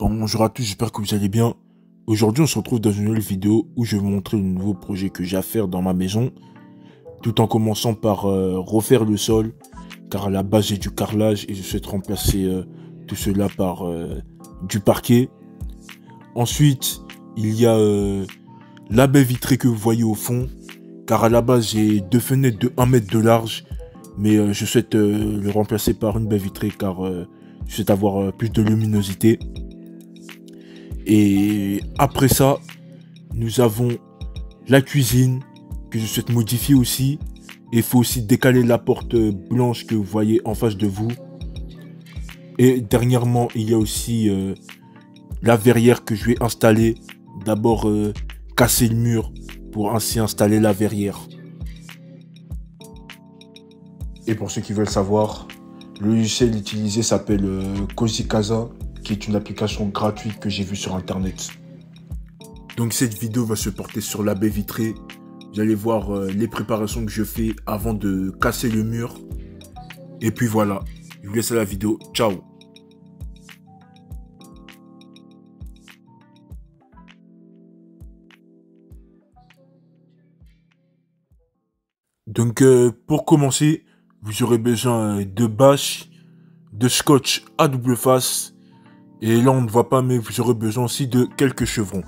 Bonjour à tous, j'espère que vous allez bien. Aujourd'hui, on se retrouve dans une nouvelle vidéo où je vais vous montrer le nouveau projet que j'ai à faire dans ma maison. Tout en commençant par euh, refaire le sol, car à la base j'ai du carrelage et je souhaite remplacer euh, tout cela par euh, du parquet. Ensuite, il y a la baie vitrée que vous voyez au fond, car à la base j'ai deux fenêtres de 1 mètre de large, mais je souhaite le remplacer par une baie vitrée car je souhaite avoir plus de luminosité. Et après ça, nous avons la cuisine que je souhaite modifier aussi. Il faut aussi décaler la porte blanche que vous voyez en face de vous. Et dernièrement, il y a aussi euh, la verrière que je vais installer. D'abord, euh, casser le mur pour ainsi installer la verrière. Et pour ceux qui veulent savoir, le logiciel utilisé s'appelle euh, Cozy Casa qui est une application gratuite que j'ai vue sur internet. Donc cette vidéo va se porter sur la baie vitrée. Vous allez voir euh, les préparations que je fais avant de casser le mur. Et puis voilà, je vous laisse à la vidéo. Ciao Donc euh, pour commencer, vous aurez besoin de bâches, de scotch à double face, et là, on ne voit pas, mais vous aurez besoin aussi de quelques chevrons.